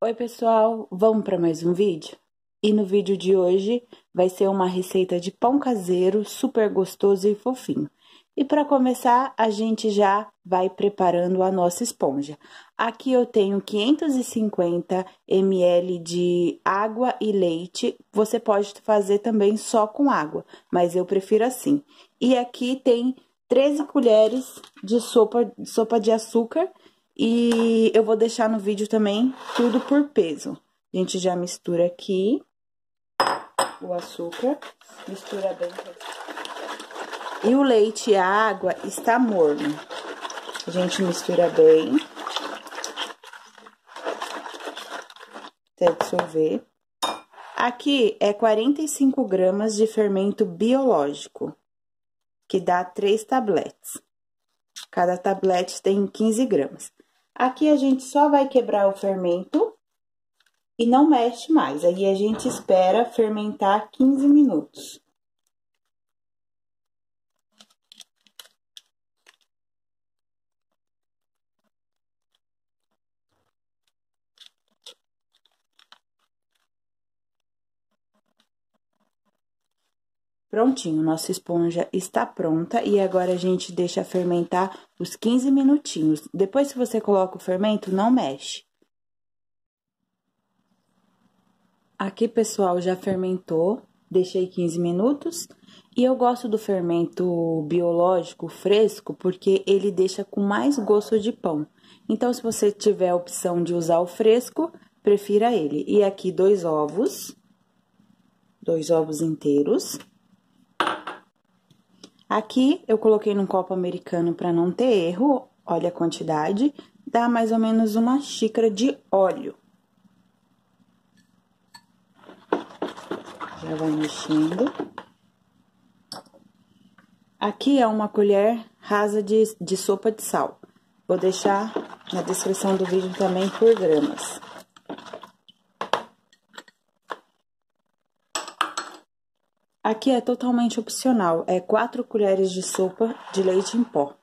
Oi pessoal, vamos para mais um vídeo? E no vídeo de hoje vai ser uma receita de pão caseiro super gostoso e fofinho. E para começar, a gente já vai preparando a nossa esponja. Aqui eu tenho 550 ml de água e leite. Você pode fazer também só com água, mas eu prefiro assim. E aqui tem 13 colheres de sopa, sopa de açúcar e eu vou deixar no vídeo também tudo por peso. A gente já mistura aqui o açúcar, mistura bem. E o leite e a água está morno. A gente mistura bem. Até dissolver. Aqui é 45 gramas de fermento biológico, que dá 3 tabletes. Cada tablete tem 15 gramas. Aqui a gente só vai quebrar o fermento e não mexe mais. Aí a gente espera fermentar 15 minutos. Prontinho, nossa esponja está pronta e agora a gente deixa fermentar os 15 minutinhos. Depois que você coloca o fermento, não mexe. Aqui, pessoal, já fermentou, deixei 15 minutos. E eu gosto do fermento biológico fresco porque ele deixa com mais gosto de pão. Então, se você tiver a opção de usar o fresco, prefira ele. E aqui, dois ovos, dois ovos inteiros. Aqui eu coloquei num copo americano para não ter erro, olha a quantidade, dá mais ou menos uma xícara de óleo. Já vai mexendo. Aqui é uma colher rasa de, de sopa de sal. Vou deixar na descrição do vídeo também por gramas. Aqui é totalmente opcional, é 4 colheres de sopa de leite em pó.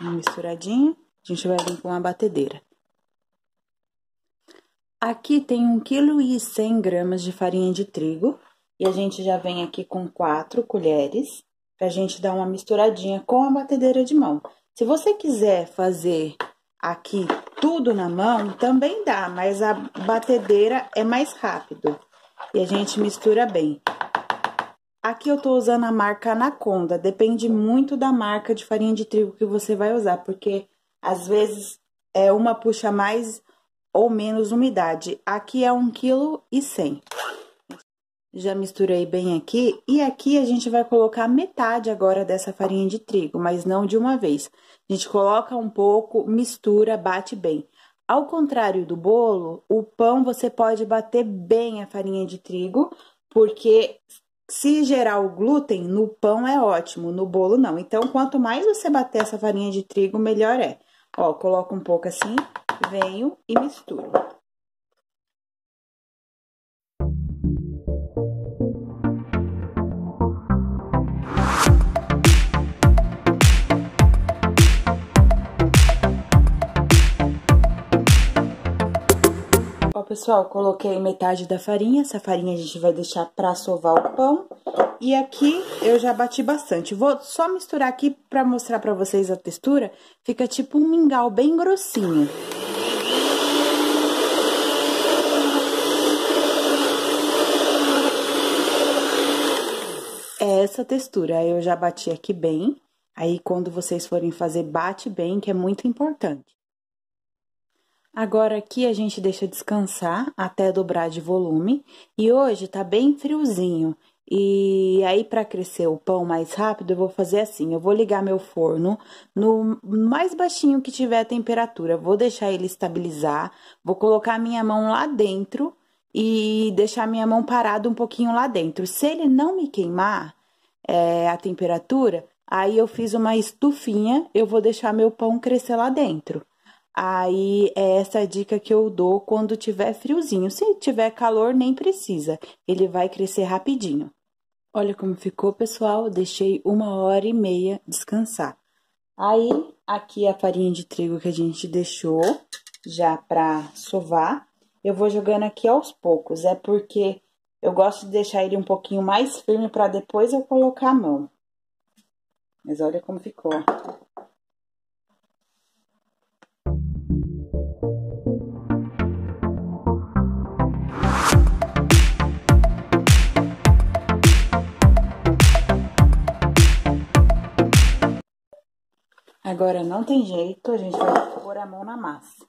Uma misturadinha, a gente vai vir com uma batedeira. Aqui tem 1 kg 100 gramas de farinha de trigo e a gente já vem aqui com 4 colheres pra gente dar uma misturadinha com a batedeira de mão. Se você quiser fazer aqui tudo na mão, também dá, mas a batedeira é mais rápido. E a gente mistura bem. Aqui eu tô usando a marca Anaconda, depende muito da marca de farinha de trigo que você vai usar, porque às vezes é uma puxa mais ou menos umidade. Aqui é 1 kg 100. Já misturei bem aqui, e aqui a gente vai colocar metade agora dessa farinha de trigo, mas não de uma vez. A gente coloca um pouco, mistura, bate bem. Ao contrário do bolo, o pão você pode bater bem a farinha de trigo, porque se gerar o glúten no pão é ótimo, no bolo não. Então, quanto mais você bater essa farinha de trigo, melhor é. Ó, coloco um pouco assim, venho e misturo. Pessoal, coloquei metade da farinha. Essa farinha a gente vai deixar pra sovar o pão. E aqui eu já bati bastante. Vou só misturar aqui pra mostrar pra vocês a textura. Fica tipo um mingau bem grossinho. É essa textura. Eu já bati aqui bem. Aí, quando vocês forem fazer, bate bem, que é muito importante. Agora aqui a gente deixa descansar até dobrar de volume. E hoje tá bem friozinho. E aí, para crescer o pão mais rápido, eu vou fazer assim: eu vou ligar meu forno no mais baixinho que tiver a temperatura, vou deixar ele estabilizar, vou colocar minha mão lá dentro e deixar minha mão parada um pouquinho lá dentro. Se ele não me queimar é, a temperatura, aí eu fiz uma estufinha, eu vou deixar meu pão crescer lá dentro. Aí é essa dica que eu dou quando tiver friozinho. Se tiver calor, nem precisa, ele vai crescer rapidinho. Olha como ficou, pessoal. Deixei uma hora e meia descansar. Aí Aqui a farinha de trigo que a gente deixou já pra sovar. Eu vou jogando aqui aos poucos, é porque eu gosto de deixar ele um pouquinho mais firme para depois eu colocar a mão. Mas olha como ficou. Agora, não tem jeito, a gente vai pôr a mão na massa.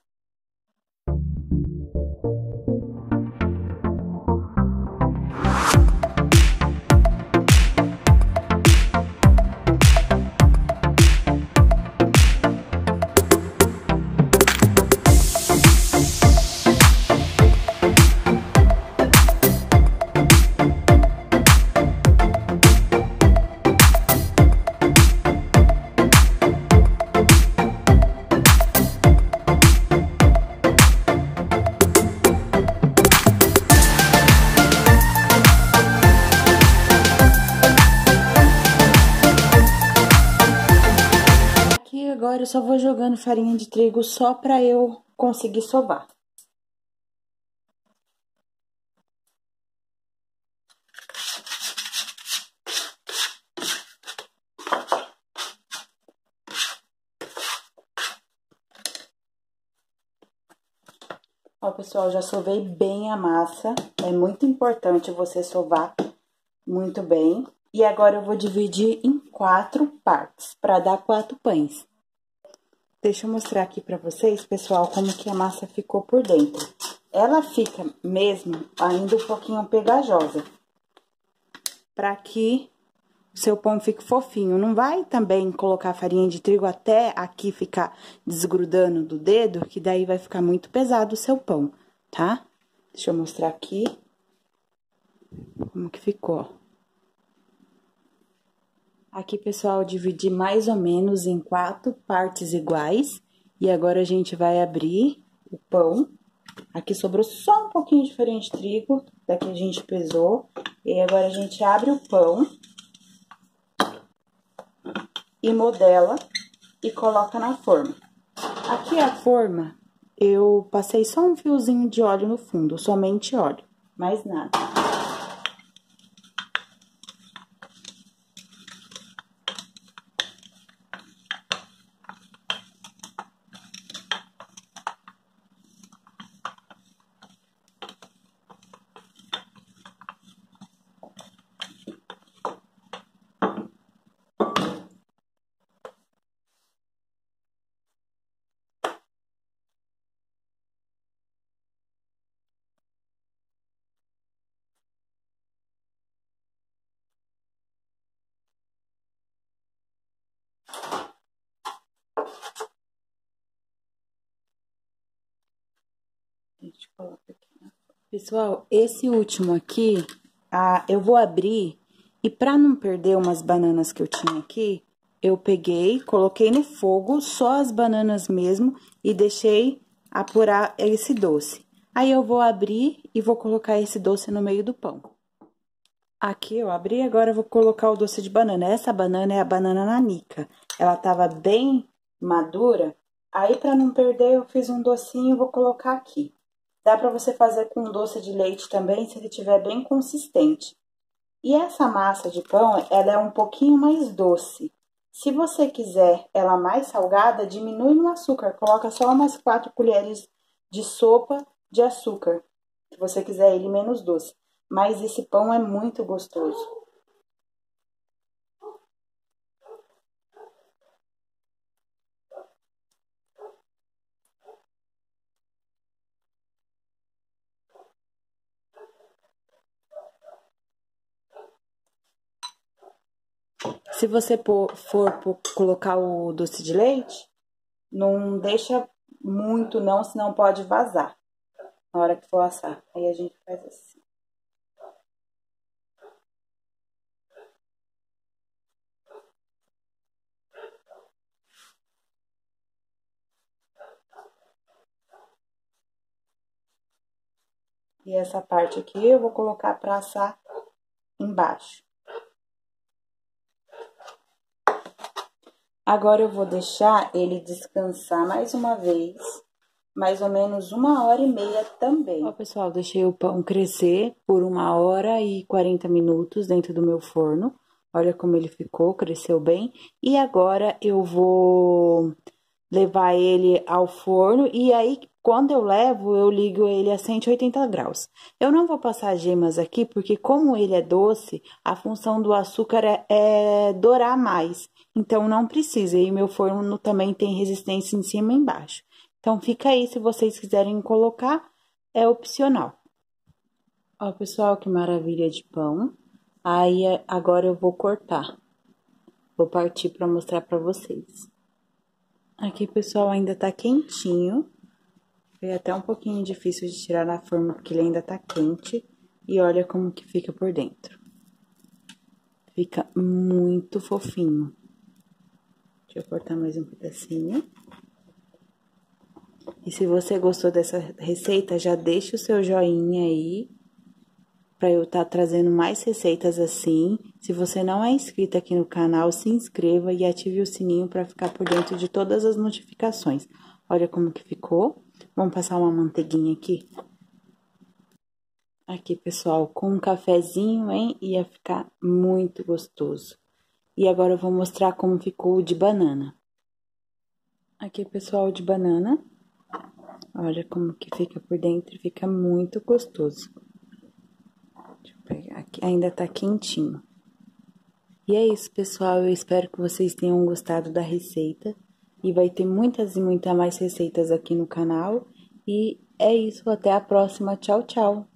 Eu só vou jogando farinha de trigo só para eu conseguir sovar. Ó, pessoal, já sovei bem a massa. É muito importante você sovar muito bem. E agora eu vou dividir em quatro partes, para dar quatro pães. Deixa eu mostrar aqui pra vocês, pessoal, como que a massa ficou por dentro. Ela fica mesmo ainda um pouquinho pegajosa. Pra que o seu pão fique fofinho. Não vai também colocar farinha de trigo até aqui ficar desgrudando do dedo, que daí vai ficar muito pesado o seu pão, tá? Deixa eu mostrar aqui como que ficou. Aqui, pessoal, dividi mais ou menos em quatro partes iguais. E agora, a gente vai abrir o pão. Aqui sobrou só um pouquinho farinha de trigo, daqui a gente pesou. E agora, a gente abre o pão e modela e coloca na forma. Aqui a forma, eu passei só um fiozinho de óleo no fundo, somente óleo, mais nada. Pessoal, esse último aqui, ah, eu vou abrir e para não perder umas bananas que eu tinha aqui, eu peguei, coloquei no fogo só as bananas mesmo e deixei apurar esse doce. Aí eu vou abrir e vou colocar esse doce no meio do pão. Aqui eu abri, agora eu vou colocar o doce de banana. Essa banana é a banana nanica. Ela tava bem madura, aí para não perder eu fiz um docinho vou colocar aqui. Dá para você fazer com doce de leite também, se ele estiver bem consistente. E essa massa de pão, ela é um pouquinho mais doce. Se você quiser ela mais salgada, diminui no açúcar. Coloca só umas quatro colheres de sopa de açúcar. Se você quiser ele menos doce. Mas esse pão é muito gostoso. Se você for colocar o doce de leite, não deixa muito não, senão pode vazar na hora que for assar. Aí a gente faz assim. E essa parte aqui eu vou colocar para assar embaixo. Agora eu vou deixar ele descansar mais uma vez, mais ou menos uma hora e meia também. Ó, pessoal, deixei o pão crescer por uma hora e 40 minutos dentro do meu forno. Olha como ele ficou, cresceu bem. E agora eu vou levar ele ao forno e aí quando eu levo, eu ligo ele a 180 graus. Eu não vou passar gemas aqui, porque como ele é doce, a função do açúcar é, é dourar mais. Então, não precisa. E meu forno também tem resistência em cima e embaixo. Então, fica aí, se vocês quiserem colocar, é opcional. Ó, pessoal, que maravilha de pão. Aí, agora eu vou cortar. Vou partir para mostrar para vocês. Aqui, pessoal, ainda tá quentinho. Foi até um pouquinho difícil de tirar da forma, porque ele ainda tá quente. E olha como que fica por dentro. Fica muito fofinho. Deixa eu cortar mais um pedacinho. E se você gostou dessa receita, já deixa o seu joinha aí para eu estar tá trazendo mais receitas assim. Se você não é inscrito aqui no canal, se inscreva e ative o sininho para ficar por dentro de todas as notificações. Olha como que ficou. Vamos passar uma manteiguinha aqui. Aqui, pessoal, com um cafezinho, hein? Ia ficar muito gostoso. E agora eu vou mostrar como ficou o de banana. Aqui, pessoal, de banana. Olha como que fica por dentro, fica muito gostoso. Aqui, ainda tá quentinho. E é isso, pessoal, eu espero que vocês tenham gostado da receita. E vai ter muitas e muitas mais receitas aqui no canal. E é isso, até a próxima. Tchau, tchau!